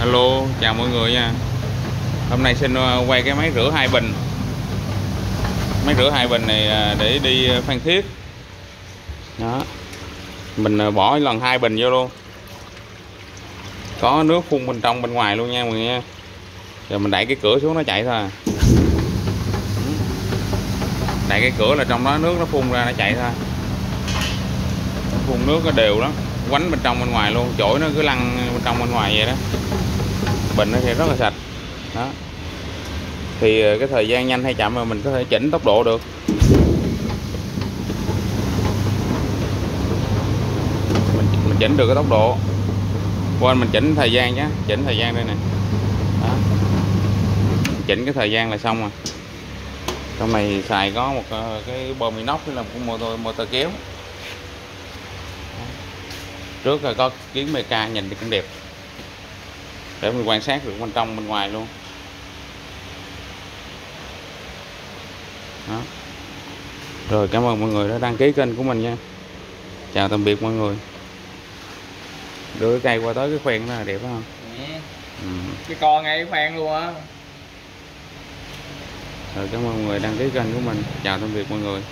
Hello, chào mọi người nha. Hôm nay xin ờ, quay cái máy rửa hai bình. Máy rửa hai bình này à, để đi ờ, Phan Thiết. Đó. Mình ờ, bỏ lần hai bình vô luôn. Có nước phun bên trong bên ngoài luôn nha mọi người nha. Rồi mình đẩy cái cửa xuống nó chạy thôi à. Đẩy cái cửa là trong đó nước nó phun ra nó chạy thôi Nó phun nước nó đều lắm. Quánh bên trong bên ngoài luôn. Chổi nó cứ lăn bên trong bên ngoài vậy đó bình nó thì rất là sạch. Đó. Thì ờ, cái thời gian nhanh hay chậm mà mình có thể chỉnh tốc độ được. Mình, mình chỉnh được cái tốc độ. Quên mình chỉnh thời gian nhé. Chỉnh thời gian đây nè. Chỉnh cái thời gian là xong rồi. Trong này xài có một ờ, cái bơm inox là một motor motor kéo. Trước là có kiến meca nhìn thì cũng đẹp để mình quan sát được bên trong bên ngoài luôn. Đó. Rồi cảm ơn mọi người đã đăng ký kênh của mình nha. Chào tạm biệt mọi người. Đưa cái cây qua tới cái khoen đó là đẹp không? Ừ. cái con ngay khoan luôn á. Rồi cảm ơn mọi người đăng ký kênh của mình. Chào tạm biệt mọi người